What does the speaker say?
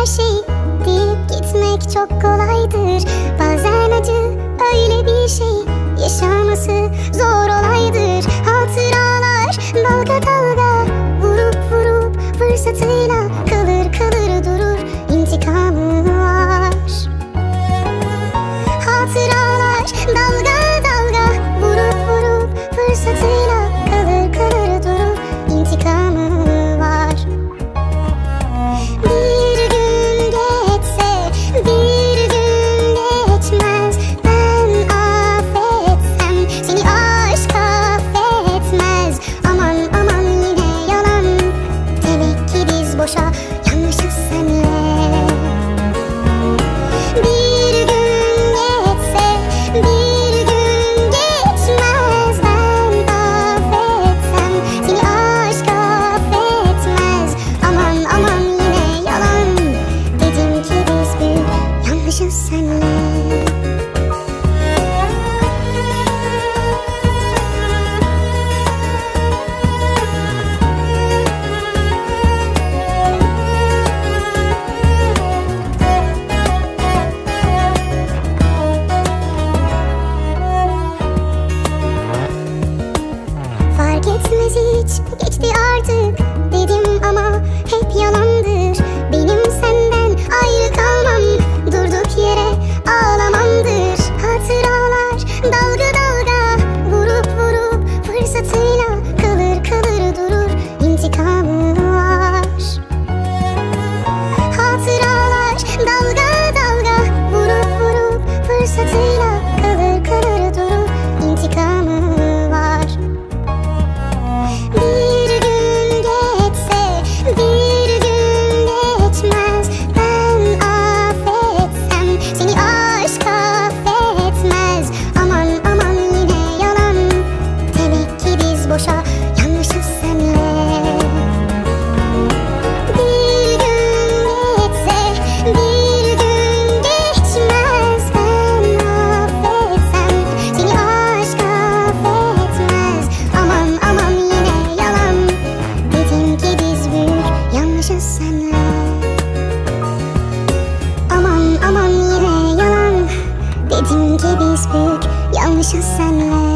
her şey. Deyip gitmek çok kolaydır. Bazen acı öyle bir şey. Yaşaması zor olaydır. Hatıralar dalga dalga vurup vurup fırsatıyla kalır kalır durur intikamı var. Hatıralar dalga etmez hiç. Geçti artık. Dedim 出産の